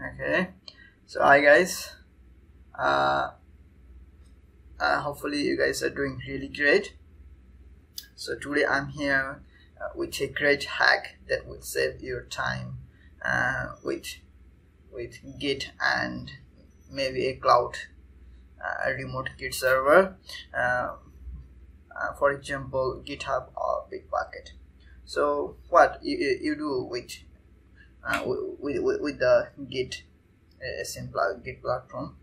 okay. So hi guys. Uh, uh, hopefully you guys are doing really great. So today I'm here uh, with a great hack that will save your time uh, with with Git and maybe a cloud uh, a remote Git server. Uh, uh, for example GitHub or Bitbucket. So what you, you do with uh, with, with, with the Git a simple Git platform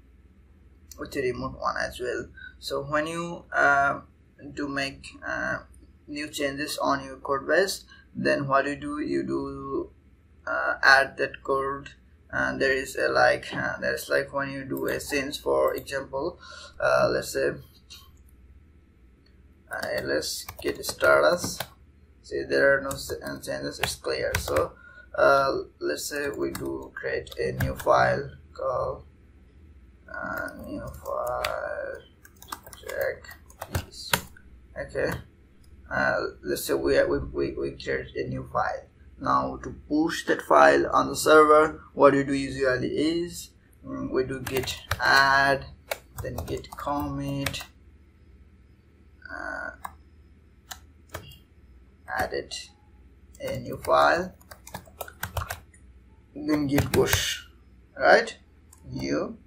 with a remote one as well. So when you uh, do make uh, new changes on your code base then what you do you do uh, add that code. And there is a like uh, there's like when you do a change for example uh, let's say uh, let's get started. See there are no changes it's clear. So uh, let's say we do create a new file called uh, new file check please. Okay. Uh, let's say we, we, we, we create a new file. Now to push that file on the server what we do usually is um, we do git add then git commit uh, added a new file then git push right? New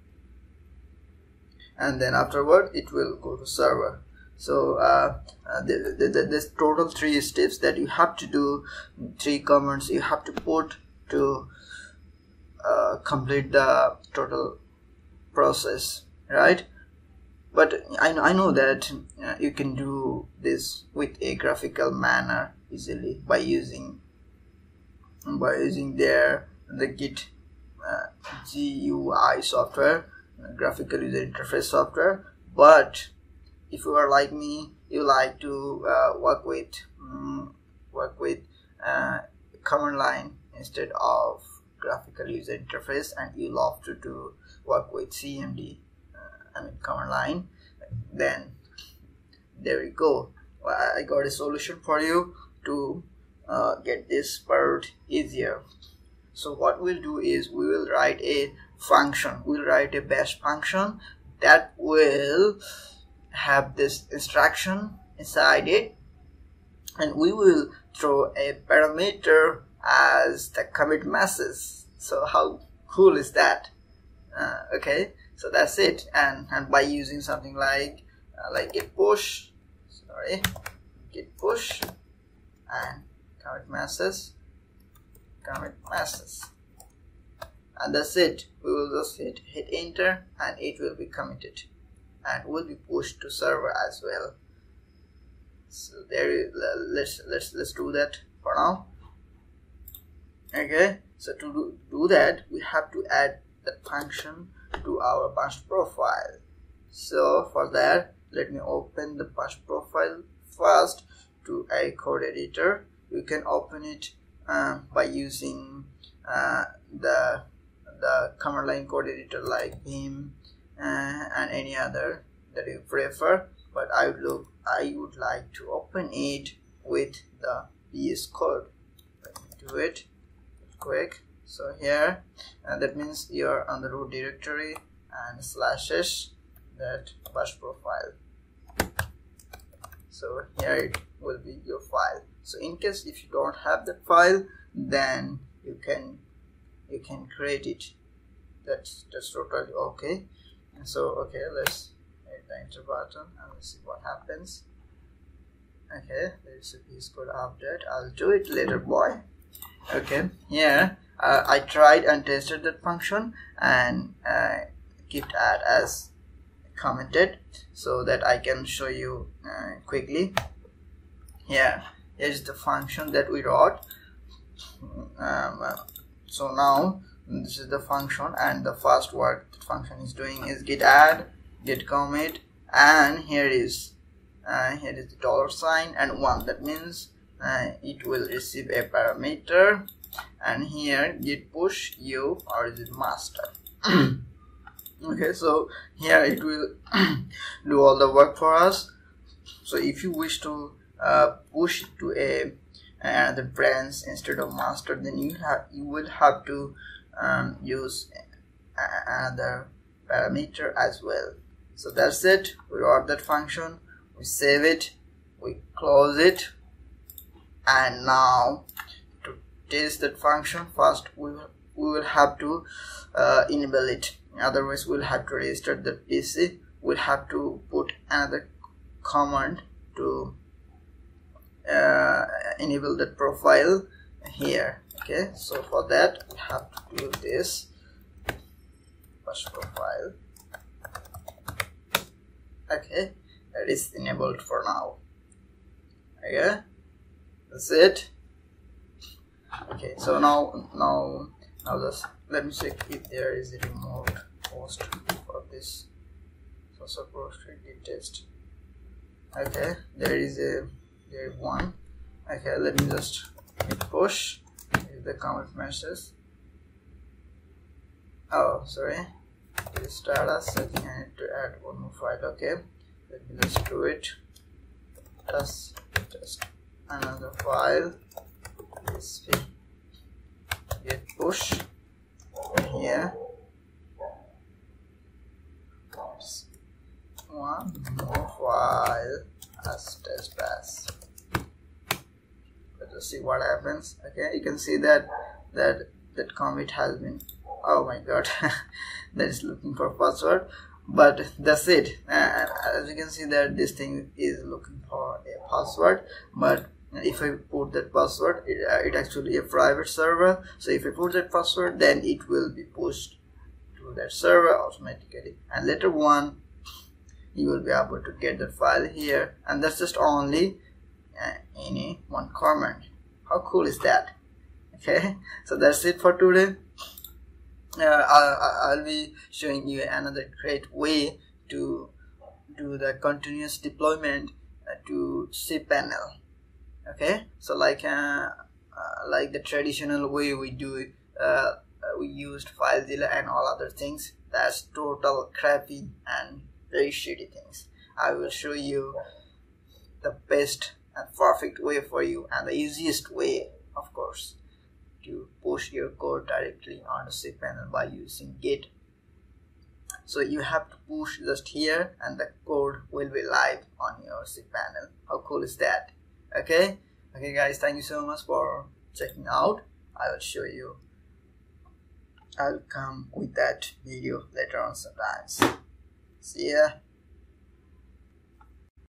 and then afterward it will go to server. So uh, uh, the, the, the, there's total three steps that you have to do three commands you have to put to uh, complete the total process right? But I, I know that uh, you can do this with a graphical manner easily by using by using their the git uh, GUI software uh, graphical user interface software. But if you are like me you like to uh, work with um, work with uh, command line instead of graphical user interface and you love to do work with CMD uh, I mean command line then there you go. I got a solution for you to get this part easier so what we'll do is we will write a function. We'll write a bash function that will have this instruction inside it. And we will throw a parameter as the commit message so how cool is that? Uh, okay. So that's it. And and by using something like uh, like git push sorry git push and commit message commit message and that's it. We will just hit hit enter and it will be committed and will be pushed to server as well. So there let's let's let's do that for now. Okay. So to do, do that we have to add the function to our bash profile. So for that let me open the bash profile first to a code editor. You can open it uh, by using uh, the the command line code editor like Vim uh, and any other that you prefer. But I would look I would like to open it with the VS code. Let me do it quick. So here and that means you're on the root directory and slashes that bash profile. So here it will be your file so in case if you don't have the file then you can you can create it. That's that's totally okay. And so okay let's hit the enter button and let's see what happens. Okay there's a VS code update. I'll do it later boy. Okay yeah uh, i tried and tested that function and uh, kept add as commented so that i can show you uh, quickly. Yeah here's the function that we wrote. Um, so now this is the function and the first what the function is doing is git add git commit and here is uh, here is the dollar sign and one. That means uh, it will receive a parameter and here git push you or is it master. Okay so here it will do all the work for us. So if you wish to uh, push to a another branch instead of master then you have you will have to um, use another parameter as well. So that's it. We wrote that function. We save it. We close it. And now to test that function first we will we will have to uh, enable it. Otherwise we'll have to restart the PC we'll have to put another command to uh, enable that profile here. Okay so for that we have to do this first profile. Okay that is enabled for now. Okay that's it. Okay so now now now just let me check if there is a remote host for this. So suppose we test. Okay there is a is one. Okay let me just hit push if the commit message oh sorry. Start us I think I need to add one more file. Okay let me just do it. Just just another file. This git push. Here. One more file. As test pass see what happens okay? You can see that that that commit has been oh my god that is looking for password but that's it. Uh, as you can see that this thing is looking for a password but if I put that password it, uh, it actually a private server. So if I put that password then it will be pushed to that server automatically. And later on you will be able to get the file here. And that's just only uh, any one command how cool is that? Okay so that's it for today. Uh, I'll, I'll be showing you another great way to do the continuous deployment uh, to cpanel okay so like uh, uh, like the traditional way we do uh, uh, we used FileZilla and all other things. That's total crappy and very shitty things. I will show you the best and perfect way for you and the easiest way of course to push your code directly onto cpanel by using git. So you have to push just here and the code will be live on your cpanel how cool is that? Okay? Okay guys thank you so much for checking out. I will show you. I'll come with that video later on sometimes. See ya